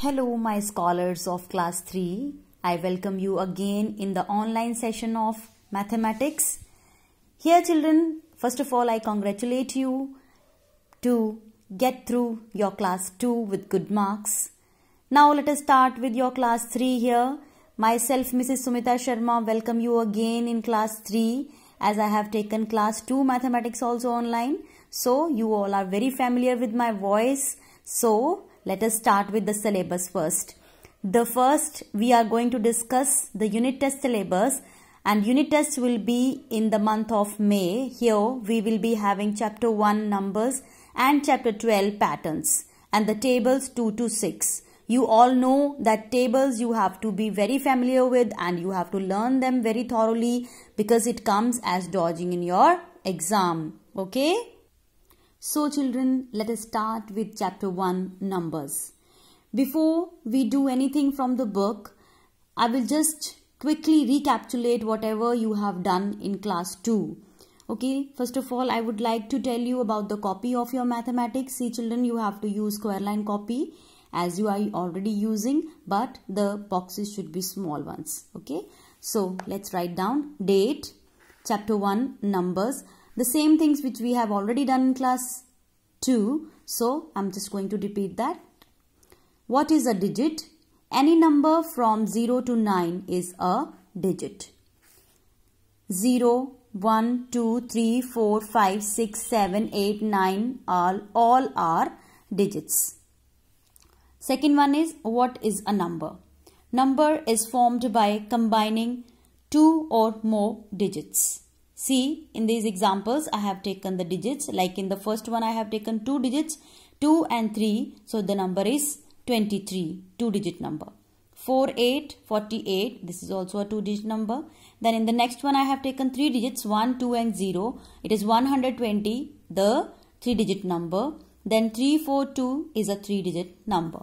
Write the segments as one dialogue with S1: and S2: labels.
S1: Hello, my scholars of class 3. I welcome you again in the online session of mathematics. Here, children, first of all, I congratulate you to get through your class 2 with good marks. Now, let us start with your class 3 here. Myself, Mrs. Sumita Sharma, welcome you again in class 3 as I have taken class 2 mathematics also online. So, you all are very familiar with my voice. So, let us start with the syllabus first. The first we are going to discuss the unit test syllabus and unit test will be in the month of May. Here we will be having chapter 1 numbers and chapter 12 patterns and the tables 2 to 6. You all know that tables you have to be very familiar with and you have to learn them very thoroughly because it comes as dodging in your exam. Okay? So children, let us start with chapter 1 numbers. Before we do anything from the book, I will just quickly recapitulate whatever you have done in class 2. Okay, first of all, I would like to tell you about the copy of your mathematics. See children, you have to use square line copy as you are already using, but the boxes should be small ones. Okay, so let's write down date, chapter 1, numbers the same things which we have already done in class 2. So, I'm just going to repeat that. What is a digit? Any number from 0 to 9 is a digit. 0, 1, 2, 3, 4, 5, 6, 7, 8, 9 all, all are digits. Second one is what is a number? Number is formed by combining two or more digits. See, in these examples, I have taken the digits. Like in the first one, I have taken two digits, 2 and 3. So, the number is 23, two-digit number. 4, 8, 48. This is also a two-digit number. Then in the next one, I have taken three digits, 1, 2 and 0. It is 120, the three-digit number. Then 342 is a three-digit number.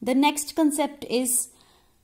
S1: The next concept is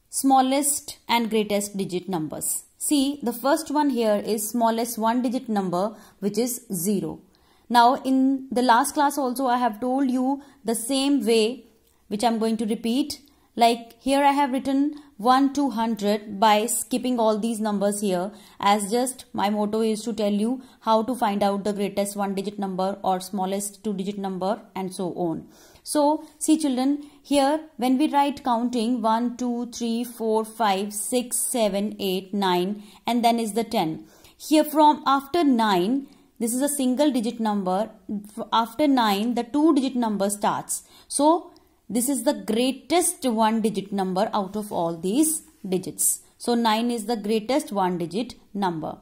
S1: smallest and greatest digit numbers. See, the first one here is smallest one digit number which is 0. Now, in the last class also I have told you the same way which I am going to repeat. Like here I have written 1 to 100 by skipping all these numbers here as just my motto is to tell you how to find out the greatest one digit number or smallest two digit number and so on. So, see children, here when we write counting 1, 2, 3, 4, 5, 6, 7, 8, 9 and then is the 10. Here from after 9, this is a single digit number. After 9, the two digit number starts. So, this is the greatest one digit number out of all these digits. So, 9 is the greatest one digit number.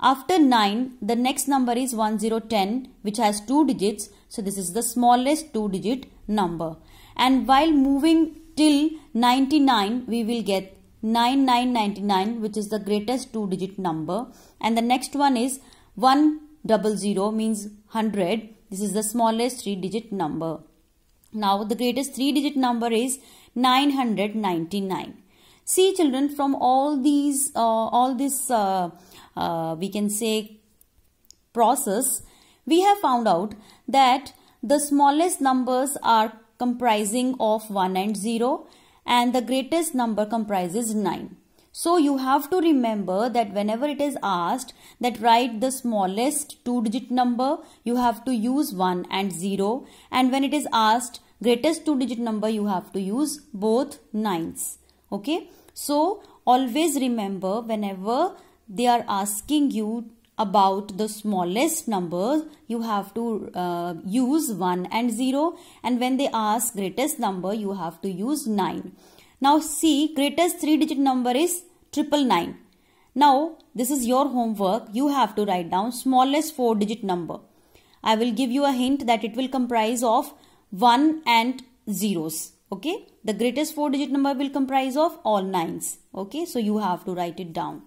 S1: After 9, the next number is 1010 which has two digits. So this is the smallest two digit number. And while moving till 99, we will get 9999 which is the greatest two digit number. And the next one is 100 means 100. This is the smallest three digit number. Now the greatest three digit number is 999. See children from all these, uh, all this uh, uh, we can say process, we have found out that the smallest numbers are comprising of 1 and 0 and the greatest number comprises 9. So you have to remember that whenever it is asked that write the smallest two digit number, you have to use 1 and 0 and when it is asked greatest two digit number, you have to use both 9s. Okay. So always remember whenever they are asking you about the smallest numbers you have to uh, use 1 and 0 and when they ask greatest number you have to use 9 now see greatest three digit number is triple nine. Now this is your homework. You have to write down smallest four digit number. I will give you a hint that it will comprise of 1 and zeros okay? The greatest four digit number will comprise of all nines. Okay? So you have to write it down